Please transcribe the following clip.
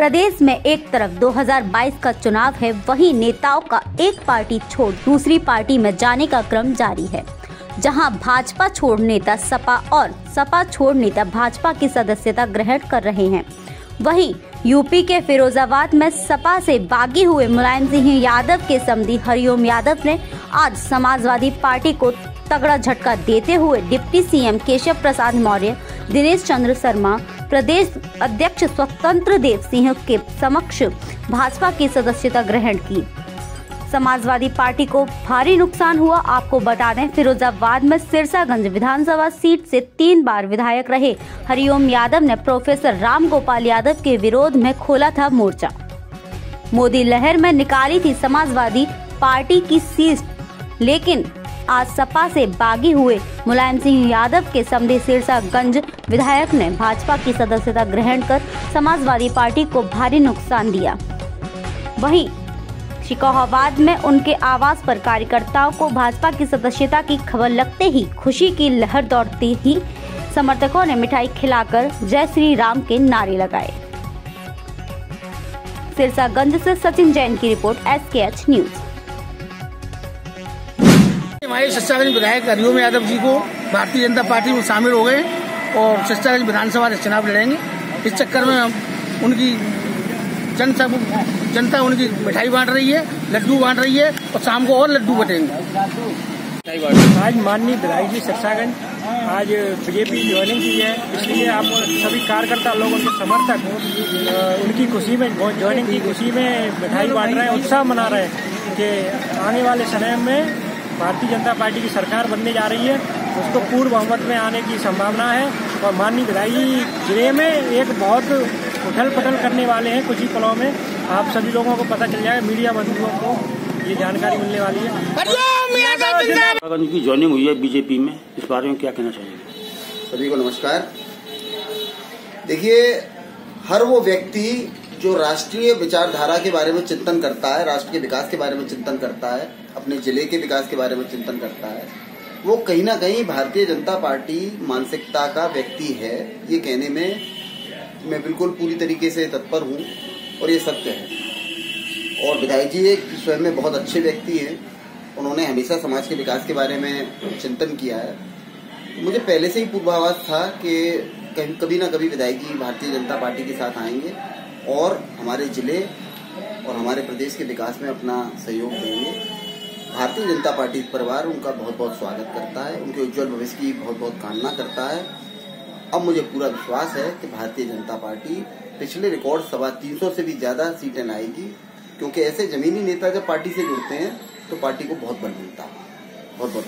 प्रदेश में एक तरफ़ 2022 का चुनाव है, वहीं नेताओं का एक पार्टी छोड़ दूसरी पार्टी में जाने का क्रम जारी है, जहाँ भाजपा छोड़ नेता सपा और सपा छोड़ नेता भाजपा की सदस्यता ग्रहण कर रहे हैं। वहीं यूपी के फिरोजाबाद में सपा से बागी हुए मुलायम सिंह यादव के समधी हरिओम यादव ने आज समाजवादी पार्टी को तगड़ा झटका देते हुए डिप्टी सीएम केशव प्रसाद मौर्य, दिनेश चंद्र शर्मा प्रदेश अध्यक्ष स्वतंत्र देव सिंह के समक्ष भाजपा की सदस्यता ग्रहण की। समाजवादी पार्टी को भारी नुकसान हुआ, आपको बता दें, फिरोजाबाद में सिरसागंज विधानसभा सीट से तीन बार विधायक रहे। हरिओम यादव ने प्रोफेसर राम गोपाल यादव के विरोध में खोला था मोर्चा। मोदी लहर में निकाली थी समाजवादी पार्टी की सीट, लेकिन आज सपा से बागी हुए मुलायम सिंह यादव के समधि सिरसागंज विधायक ने भाजपा की सदस्यता ग्रहण कर समाजवादी पार्टी को भारी नुकसान दिया। वहीं शिकोहाबाद में उनके आवास पर कार्यकर्ताओं को भाजपा की सदस्यता की खबर लगते ही खुशी की लहर दौड़ती ही समर्थकों ने मिठाई खिलाकर जय श्री राम के नारे लगाए। सिरसागंज से सचिन जैन की रिपोर्ट एस न्यूज़। हमारे शिक्षागंज विधायक हरिओम यादव जी को भारतीय जनता पार्टी में शामिल हो गए और शिक्षागंज विधानसभा से चुनाव लड़ेंगे। इस चक्कर में हम उनकी जनता जनता उनकी मिठाई बांट रही है, लड्डू बांट रही है और शाम को और लड्डू बटेंगे। आज माननीय विधायक जी सिरसागंज आज बीजेपी ज्वाइनिंग की है। इसलिए आप सभी कार्यकर्ता लोग उनके समर्थक उनकी खुशी में, ज्वाइनिंग की खुशी में मिठाई बांट रहे हैं, उत्साह मना रहे हैं कि आने वाले समय में भारतीय जनता पार्टी की सरकार बनने जा रही है उसको पूर्व बहुमत में आने की संभावना है। और माननीय विधायी ज़िले में एक बहुत उथल पथल करने वाले हैं कुछ ही पलों में। आप सभी लोगों को पता चल जाएगा मीडिया बंधुओं को ये जानकारी मिलने वाली है। की ज्वाइनिंग हुई है बीजेपी में इस बारे में क्या कहना चाहिए सभी को नमस्कार। देखिए हर वो व्यक्ति जो राष्ट्रीय विचारधारा के बारे में चिंतन करता है, राष्ट्र के विकास के बारे में चिंतन करता है, अपने ज़िले के विकास के बारे में चिंतन करता है, वो कहीं ना कहीं भारतीय जनता पार्टी मानसिकता का व्यक्ति है। ये कहने में मैं बिल्कुल पूरी तरीके से तत्पर हूँ और ये सत्य है। और विधायक जी एक स्वयं में बहुत अच्छे व्यक्ति हैं। उन्होंने हमेशा समाज के विकास के बारे में चिंतन किया है। मुझे पहले से ही पूर्वाभास था कि कभी ना कभी विधायक जी भारतीय जनता पार्टी के साथ आएँगे। और हमारे ज़िले और हमारे प्रदेश के विकास में अपना सहयोग देंगे। भारतीय जनता पार्टी परिवार उनका बहुत बहुत स्वागत करता है। उनके उज्जवल भविष्य की बहुत बहुत कामना करता है। अब मुझे पूरा विश्वास है कि भारतीय जनता पार्टी पिछले रिकॉर्ड सवा तीन सौ से भी ज़्यादा सीटें लाएगी, क्योंकि ऐसे जमीनी नेता जब पार्टी से जुड़ते हैं तो पार्टी को बहुत बल मिलता है। बहुत बहुत